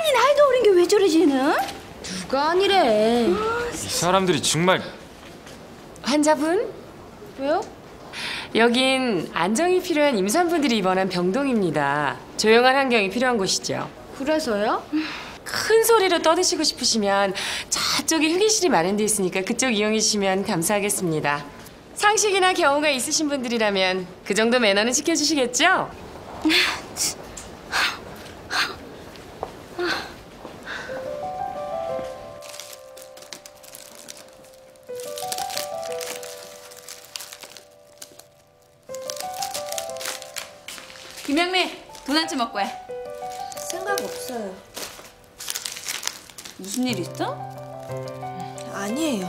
아니 나이도 어린 게 왜 저러지 는 누가 아니래. 사람들이 정말 환자분? 왜요? 여긴 안정이 필요한 임산부들이 입원한 병동입니다. 조용한 환경이 필요한 곳이죠. 그래서요? 큰 소리로 떠드시고 싶으시면 저쪽에 휴게실이 마련돼 있으니까 그쪽 이용해 주시면 감사하겠습니다. 상식이나 경우가 있으신 분들이라면 그 정도 매너는 지켜주시겠죠? 김영미 돈한푼 먹고 해. 생각 없어요. 무슨 일 있어? 아니에요.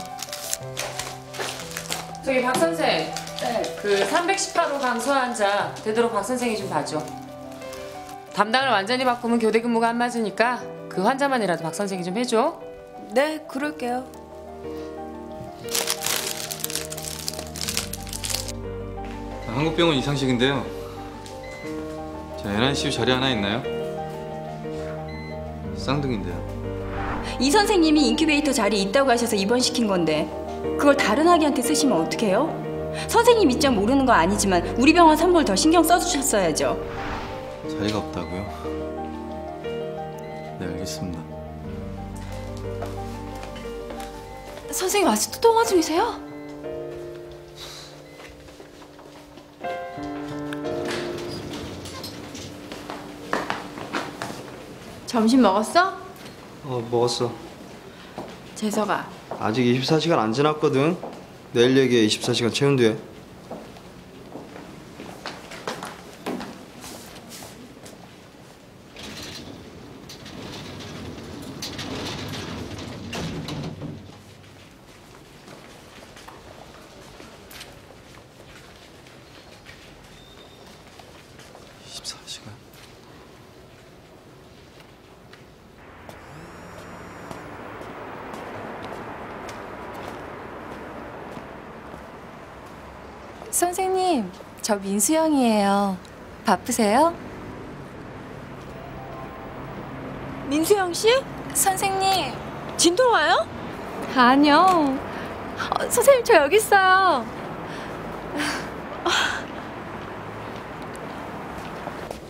저기 박 선생. 네. 그 318호 강소 환자 되도록 박 선생이 좀 봐줘. 담당을 완전히 바꾸면 교대 근무가 안 맞으니까 그 환자만이라도 박 선생이 좀 해줘. 네, 그럴게요. 한국병원 이상식인데요. 자, NICU 자리 하나 있나요? 쌍둥이인데요. 이 선생님이 인큐베이터 자리 있다고 하셔서 입원시킨 건데 그걸 다른 아기한테 쓰시면 어떡해요? 선생님 입장 모르는 거 아니지만 우리 병원 선물 더 신경 써주셨어야죠. 자리가 없다고요? 네, 알겠습니다. 선생님 아직도 통화 중이세요? 점심 먹었어? 어 먹었어. 재석아. 아직 24시간 안 지났거든. 내일 얘기에 24시간 채운 뒤에 십사 시간 선생님, 저 민수영이에요. 바쁘세요? 민수영 씨? 선생님. 진통 와요? 아니요. 어, 선생님, 저 여기 있어요.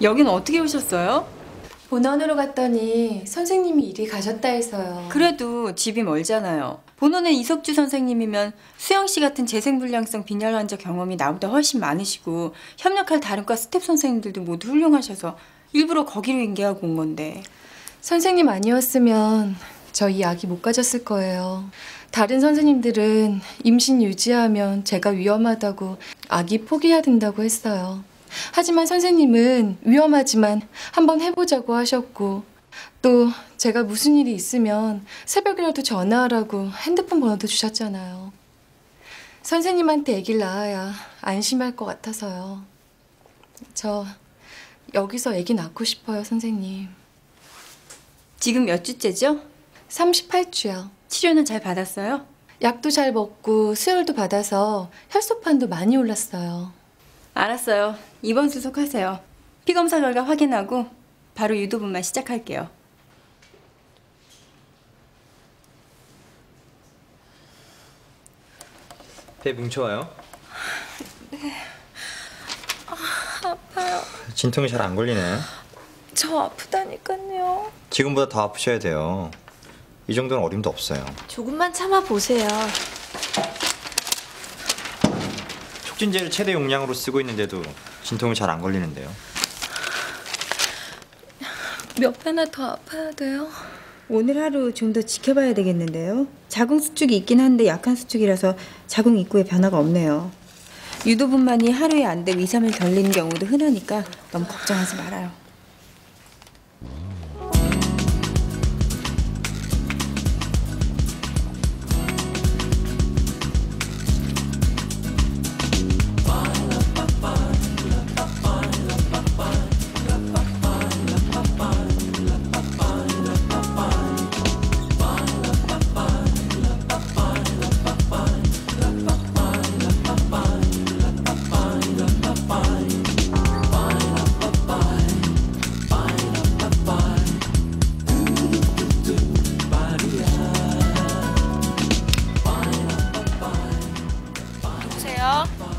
여긴 어떻게 오셨어요? 본원으로 갔더니 선생님이 이리 가셨다 해서요. 그래도 집이 멀잖아요. 본원의 이석주 선생님이면 수영 씨 같은 재생불량성 빈혈 환자 경험이 나보다 훨씬 많으시고 협력할 다른 과 스태프 선생님들도 모두 훌륭하셔서 일부러 거기로 인계하고 온 건데 선생님 아니었으면 저 이 아기 못 가졌을 거예요. 다른 선생님들은 임신 유지하면 제가 위험하다고 아기 포기해야 된다고 했어요. 하지만 선생님은 위험하지만 한번 해보자고 하셨고 또 제가 무슨 일이 있으면 새벽이라도 전화하라고 핸드폰 번호도 주셨잖아요. 선생님한테 아기를 낳아야 안심할 것 같아서요. 저 여기서 아기 낳고 싶어요, 선생님. 지금 몇 주째죠? 38주요. 치료는 잘 받았어요? 약도 잘 먹고 수혈도 받아서 혈소판도 많이 올랐어요. 알았어요. 이번 수속하세요. 피 검사 결과 확인하고 바로 유도분만 시작할게요. 배 뭉쳐와요? 아파요. 진통이 잘 안 걸리네. 저 아프다니까요. 지금보다 더 아프셔야 돼요. 이 정도는 어림도 없어요. 조금만 참아 보세요. 촉진제를 최대 용량으로 쓰고 있는데도 진통이 잘 안 걸리는데요. 몇 배나 더 아파야 돼요? 오늘 하루 좀 더 지켜봐야 되겠는데요. 자궁 수축이 있긴 한데 약한 수축이라서 자궁 입구에 변화가 없네요. 유도분만이 하루에 안 되고 2, 3일 결리는 경우도 흔하니까 너무 걱정하지 말아요.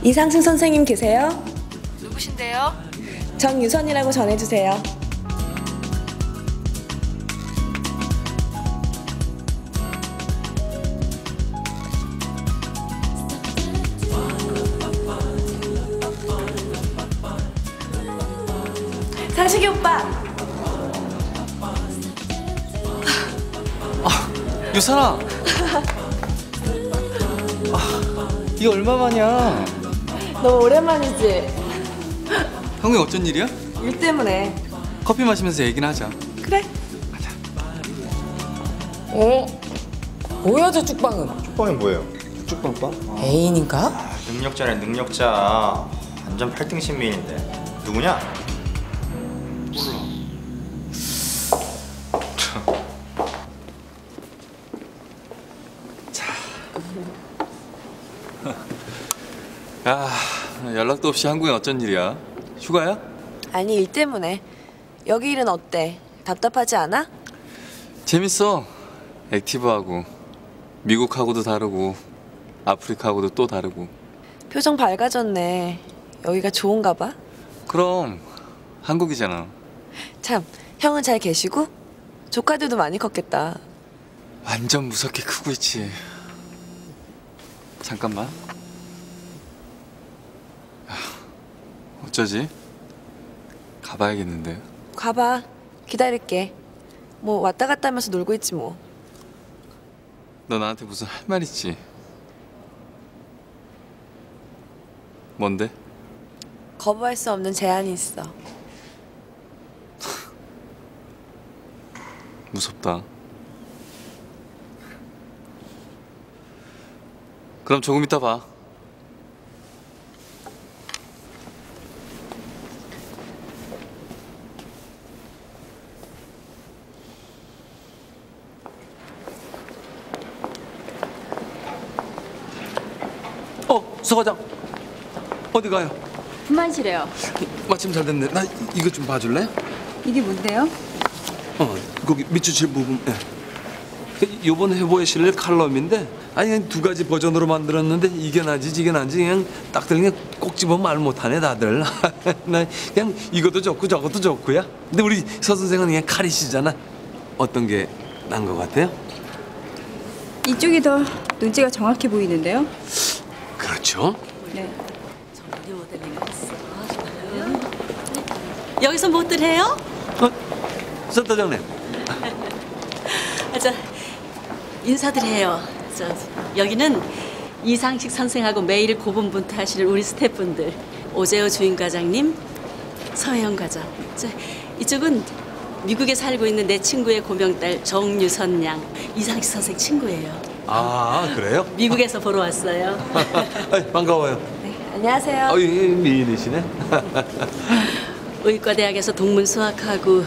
이상승 선생님 계세요? 누구신데요? 정유선이라고 전해주세요. 상식이 오빠! 유선아. 아, 이거 얼마 만이야? 너무 오랜만이지? 형이 어쩐 일이야? 일 때문에. 커피 마시면서 얘기나 하자. 그래. 어? 뭐야 저 쭉방은? 축방이 뭐예요? 축방빵? 애인인가? 능력자네 능력자. 완전 8등 신민인데 누구냐? 연락도 없이 한국에 어쩐 일이야? 휴가야? 아니 일 때문에. 여기 일은 어때? 답답하지 않아? 재밌어. 액티브하고 미국하고도 다르고 아프리카하고도 또 다르고. 표정 밝아졌네. 여기가 좋은가 봐. 그럼 한국이잖아. 참, 형은 잘 계시고? 조카들도 많이 컸겠다. 완전 무섭게 크고 있지. 잠깐만. 어쩌지? 가봐야겠는데. 가봐. 기다릴게. 뭐 왔다 갔다 하면서 놀고 있지 뭐. 너 나한테 무슨 할 말 있지? 뭔데? 거부할 수 없는 제한이 있어. 무섭다. 그럼 조금 이따 봐. 어, 서과장. 어디 가요? 분만실에요. 마침 잘 됐네. 나 이- 이거 좀 봐줄래? 이게 뭔데요? 어, 거기 밑줄 부분. 예. 그 요번 해보에 실릴 칼럼인데 아니 그냥 두 가지 버전으로 만들었는데 이게 나지 이게 나지 그냥 딱 들면 꼭 집어 말 못하네 다들. 나 그냥 이것도 좋고 저것도 좋고야. 근데 우리 서 선생은 그냥 칼이시잖아. 어떤 게 난 것 같아요? 이쪽이 더 논지가 정확해 보이는데요? 그렇죠. 네. 여기서 못들 해요? 어, 센터장님. 아, 저 인사드려요. 저 여기는 이상식 선생하고 매일 고분분투 하시는 우리 스태프분들 오재호 주임 과장님, 서혜영 과장. 저 이쪽은 미국에 살고 있는 내 친구의 고명딸 정유선 양 이상식 선생 친구예요. 아 그래요? 미국에서 보러 왔어요. 아이, 반가워요. 네, 안녕하세요. 어, 이 미인이시네. 의과대학에서 동문 수학하고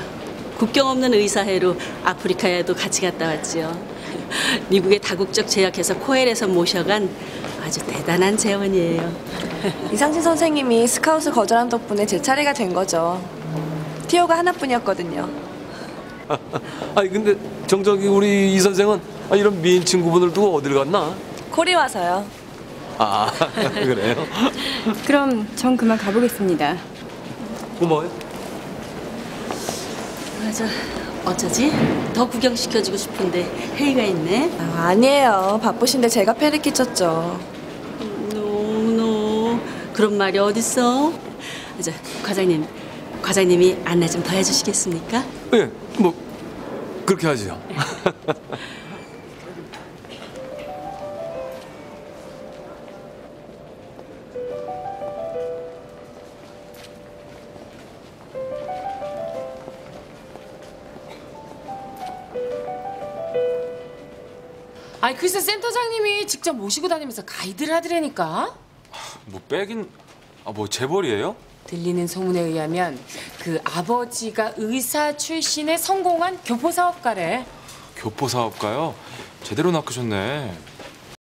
국경 없는 의사회로 아프리카에도 같이 갔다 왔지요. 미국에 다국적 제약회사 코엘에서 모셔간 아주 대단한 재원이에요. 이상진 선생님이 스카웃을 거절한 덕분에 제 차례가 된 거죠. 티오가 하나뿐이었거든요. 아니 근데 정적이 우리 이 선생은 아, 이런 미인 친구분을 두고 어딜 갔나? 콜이 와서요. 아 그래요? 그럼 전 그만 가보겠습니다. 고마워요. 맞아. 어쩌지? 더 구경시켜주고 싶은데 회의가 있네. 아, 아니에요. 바쁘신데 제가 패를 끼쳤죠. 노노 그런 말이 어딨어? 저 과장님, 과장님이 안내 좀 더 해주시겠습니까? 예, 뭐 그렇게 하죠. 아니 글쎄 센터장님이 직접 모시고 다니면서 가이드를 하더라니까. 뭐 빼긴 아 뭐 재벌이에요? 들리는 소문에 의하면 그 아버지가 의사 출신의 성공한 교포 사업가래. 교포 사업가요? 제대로 낚으셨네.